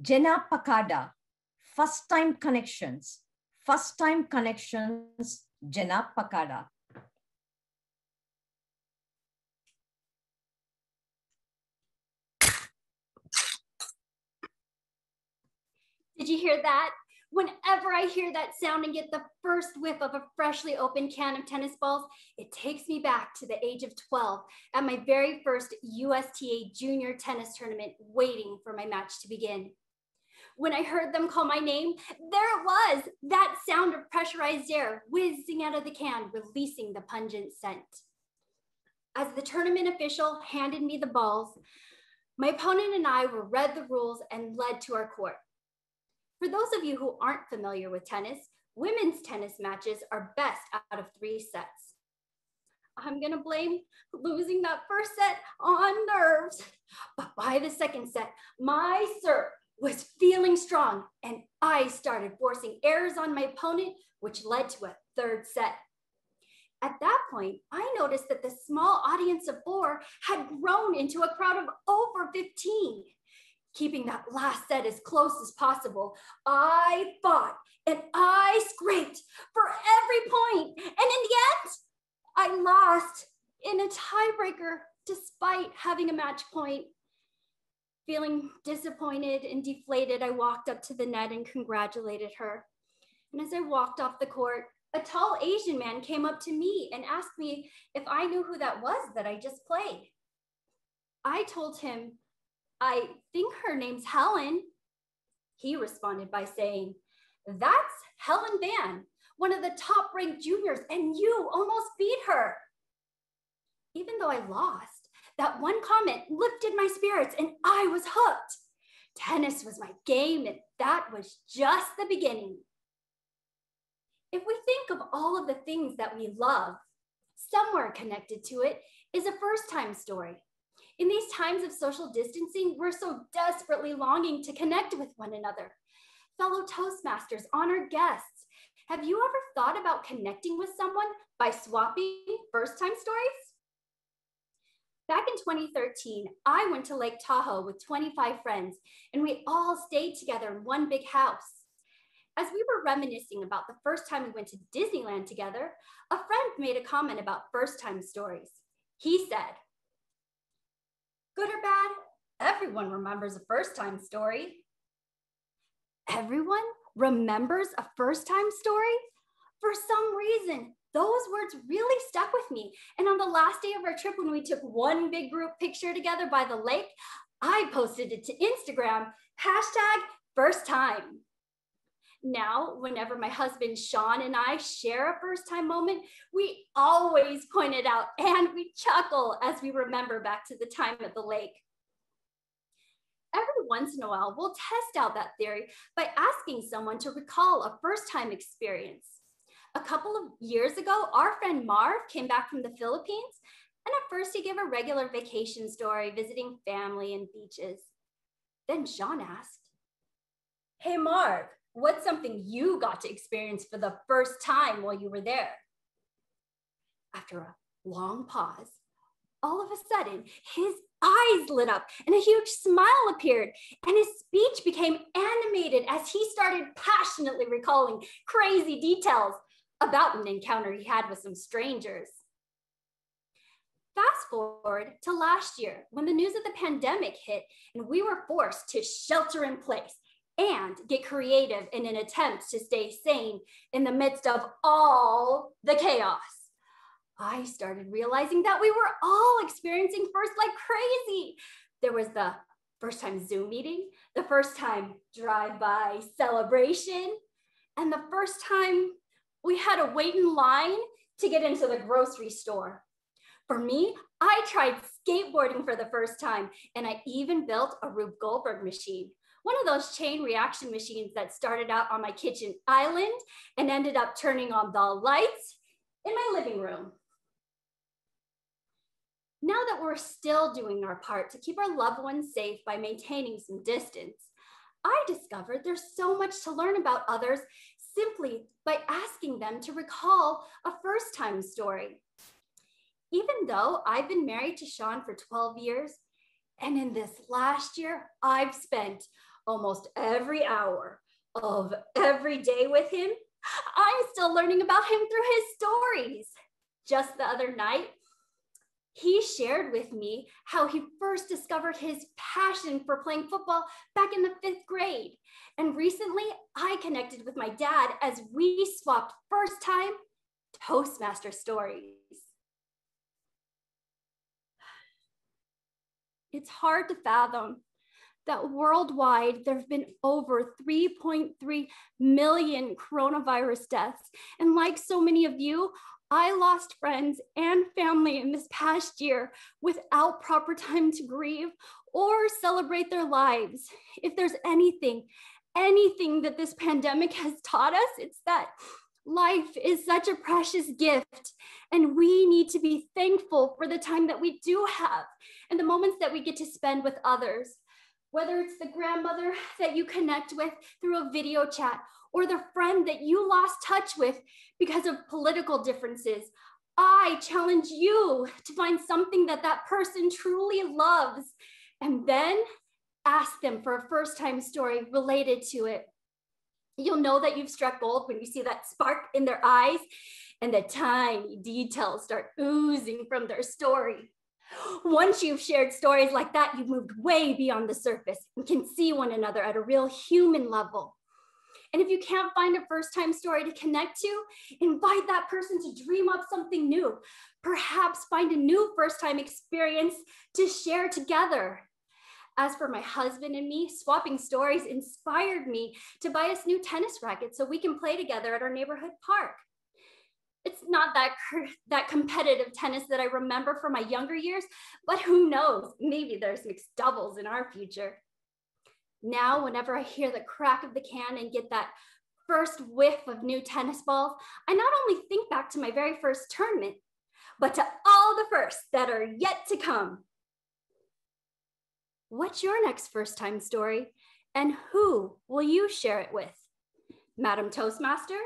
Jenna Pacada, first time connections, first time connections, Jenna Pacada. Did you hear that? Whenever I hear that sound and get the first whiff of a freshly opened can of tennis balls, it takes me back to the age of 12 at my very first USTA junior tennis tournament, waiting for my match to begin. When I heard them call my name, there it was, that sound of pressurized air whizzing out of the can, releasing the pungent scent. As the tournament official handed me the balls, my opponent and I were read the rules and led to our court. For those of you who aren't familiar with tennis, women's tennis matches are best out of three sets. I'm gonna blame losing that first set on nerves. But by the second set, my serve was feeling strong and I started forcing errors on my opponent, which led to a third set. At that point, I noticed that the small audience of four had grown into a crowd of over 15 keeping that last set as close as possible. I fought and I scraped for every point, and in the end, I lost in a tiebreaker despite having a match point. Feeling disappointed and deflated, I walked up to the net and congratulated her. And as I walked off the court, a tall Asian man came up to me and asked me if I knew who that was that I just played. I told him I think her name's Helen. He responded by saying, That's Helen Van, one of the top ranked juniors, and you almost beat her. Even though I lost, that one comment lifted my spirits and I was hooked. Tennis was my game, and that was just the beginning. If we think of all of the things that we love, somewhere connected to it is a first time story. In these times of social distancing, we're so desperately longing to connect with one another. Fellow Toastmasters, honored guests, have you ever thought about connecting with someone by swapping first time stories? Back in 2013, I went to Lake Tahoe with 25 friends, and we all stayed together in one big house. As we were reminiscing about the first time we went to Disneyland together, a friend made a comment about first time stories. He said, Good or bad, everyone remembers a first time story. Everyone remembers a first time story? For some reason, those words really stuck with me. And on the last day of our trip, when we took one big group picture together by the lake, I posted it to Instagram, hashtag first time. Now, whenever my husband Sean and I share a first time moment, we always point it out and we chuckle as we remember back to the time at the lake. Every once in a while, we'll test out that theory by asking someone to recall a first time experience. A couple of years ago, our friend Marv came back from the Philippines, and at first he gave a regular vacation story, visiting family and beaches. Then Sean asked, Hey, Marv, What's something you got to experience for the first time while you were there? After a long pause, all of a sudden, his eyes lit up and a huge smile appeared, and his speech became animated as he started passionately recalling crazy details about an encounter he had with some strangers. Fast forward to last year when the news of the pandemic hit and we were forced to shelter in place and get creative in an attempt to stay sane in the midst of all the chaos. I started realizing that we were all experiencing first like crazy. There was the first time Zoom meeting, the first time drive by celebration, and the first time we had to wait in line to get into the grocery store. For me, I tried skateboarding for the first time, and I even built a Rube Goldberg machine one of those chain reaction machines that started out on my kitchen island and ended up turning on the lights in my living room. Now that we're still doing our part to keep our loved ones safe by maintaining some distance, I discovered there's so much to learn about others simply by asking them to recall a first time story. Even though I've been married to Sean for 12 years, and in this last year, I've spent almost every hour of every day with him, I'm still learning about him through his stories. Just the other night, he shared with me how he first discovered his passion for playing football back in the fifth grade. And recently, I connected with my dad as we swapped first time Toastmaster stories. It's hard to fathom that worldwide there have been over 3.3 million coronavirus deaths. And like so many of you, I lost friends and family in this past year without proper time to grieve or celebrate their lives. If there's anything, anything that this pandemic has taught us, it's that life is such a precious gift and we need to be thankful for the time that we do have and the moments that we get to spend with others whether it's the grandmother that you connect with through a video chat or the friend that you lost touch with because of political differences. I challenge you to find something that that person truly loves and then ask them for a first time story related to it. You'll know that you've struck gold when you see that spark in their eyes and the tiny details start oozing from their story. Once you've shared stories like that, you've moved way beyond the surface and can see one another at a real human level. And if you can't find a first time story to connect to, invite that person to dream up something new. Perhaps find a new first time experience to share together. As for my husband and me, swapping stories inspired me to buy us new tennis rackets so we can play together at our neighborhood park it's not that that competitive tennis that I remember from my younger years, but who knows? Maybe there's mixed doubles in our future. Now, whenever I hear the crack of the can and get that first whiff of new tennis balls, I not only think back to my very first tournament, but to all the firsts that are yet to come. What's your next first time story? And who will you share it with? Madam Toastmaster,